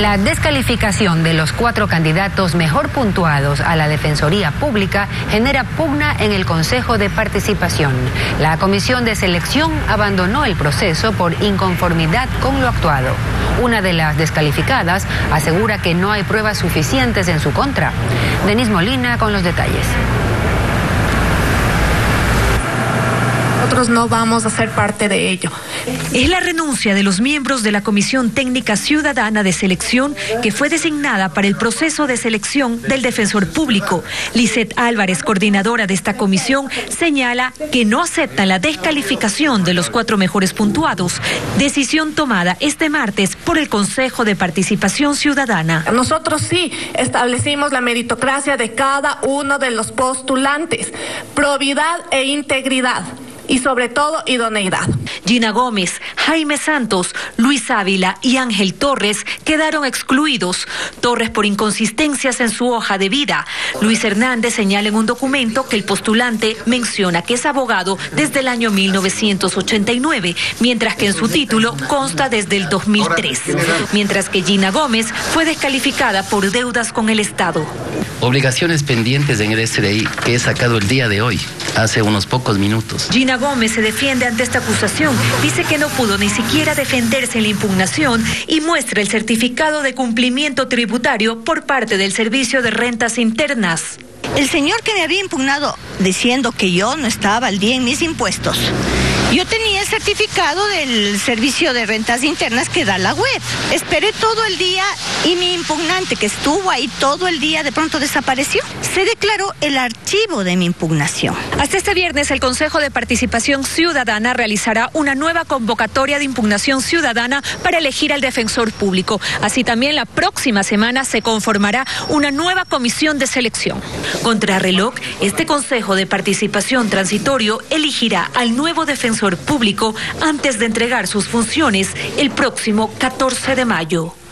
La descalificación de los cuatro candidatos mejor puntuados a la Defensoría Pública genera pugna en el Consejo de Participación. La Comisión de Selección abandonó el proceso por inconformidad con lo actuado. Una de las descalificadas asegura que no hay pruebas suficientes en su contra. Denis Molina con los detalles. Nosotros no vamos a ser parte de ello. Es la renuncia de los miembros de la Comisión Técnica Ciudadana de Selección que fue designada para el proceso de selección del defensor público. Lisette Álvarez, coordinadora de esta comisión, señala que no aceptan la descalificación de los cuatro mejores puntuados, decisión tomada este martes por el Consejo de Participación Ciudadana. Nosotros sí establecimos la meritocracia de cada uno de los postulantes, probidad e integridad y sobre todo idoneidad. Gina Gómez, Jaime Santos, Luis Ávila y Ángel Torres quedaron excluidos. Torres por inconsistencias en su hoja de vida. Luis Hernández señala en un documento que el postulante menciona que es abogado desde el año 1989, mientras que en su título consta desde el 2003. Mientras que Gina Gómez fue descalificada por deudas con el Estado. Obligaciones pendientes en el SDI que he sacado el día de hoy, hace unos pocos minutos. Gina Gómez se defiende ante esta acusación. Dice que no pudo ni siquiera defenderse en la impugnación y muestra el certificado de cumplimiento tributario por parte del Servicio de Rentas Internas. El señor que me había impugnado diciendo que yo no estaba al día en mis impuestos yo tenía el certificado del servicio de rentas internas que da la web. Esperé todo el día y mi impugnante que estuvo ahí todo el día de pronto desapareció. Se declaró el archivo de mi impugnación. Hasta este viernes el Consejo de Participación Ciudadana realizará una nueva convocatoria de impugnación ciudadana para elegir al defensor público. Así también la próxima semana se conformará una nueva comisión de selección. Contra reloj, este Consejo de Participación Transitorio elegirá al nuevo público antes de entregar sus funciones el próximo 14 de mayo.